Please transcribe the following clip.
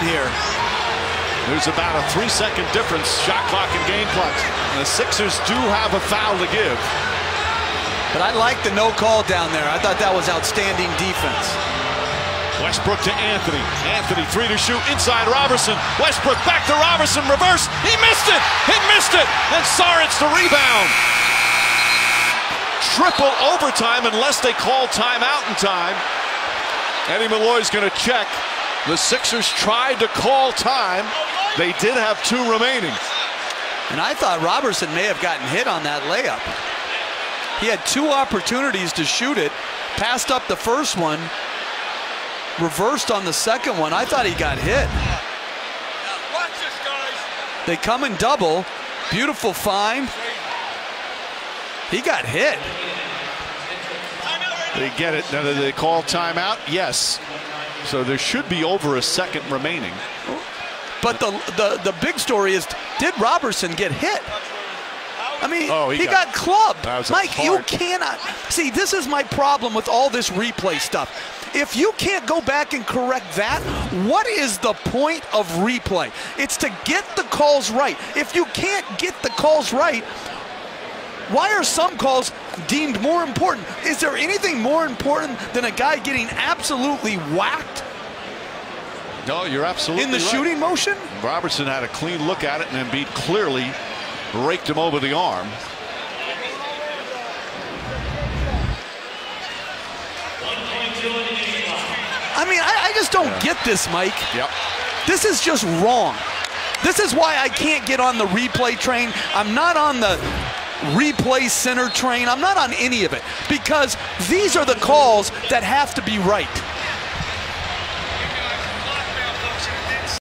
here. There's about a three-second difference, shot clock and game clock. And the Sixers do have a foul to give. But I like the no call down there. I thought that was outstanding defense. Westbrook to Anthony. Anthony, three to shoot, inside Roberson. Westbrook back to Roberson, reverse. He missed it! He missed it! And Saric the rebound. Triple overtime unless they call timeout in time. Eddie Malloy's going to check. The Sixers tried to call time. They did have two remaining. And I thought Roberson may have gotten hit on that layup. He had two opportunities to shoot it, passed up the first one, reversed on the second one. I thought he got hit. They come in double. Beautiful find. He got hit. They get it. Now, do they call timeout? Yes. So there should be over a second remaining. But the the, the big story is, did Roberson get hit? I mean, oh, he, he got, got, clubbed. Mike, you cannot. See, this is my problem with all this replay stuff. If you can't go back and correct that, what is the point of replay? It's to get the calls right. If you can't get the calls right, why are some calls deemed more important? Is there anything more important than a guy getting absolutely whacked No, you're absolutely in the right. shooting motion? Roberson had a clean look at it, and Embiid clearly raked him over the arm. I mean, I, I just don't get this, Mike. Yep. This is just wrong. This is why I can't get on the replay train. I'm not on the replay center train. I'm not on any of it because these are the calls that have to be right.